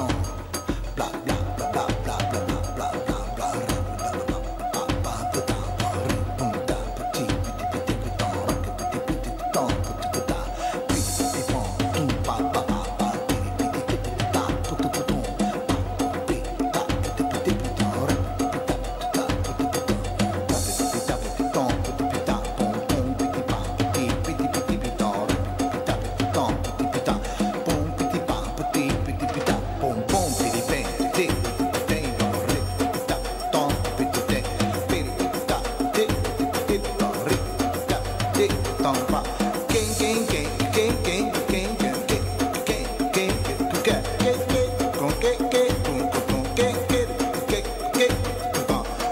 Don't.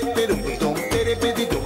pe, pero, pero, pero,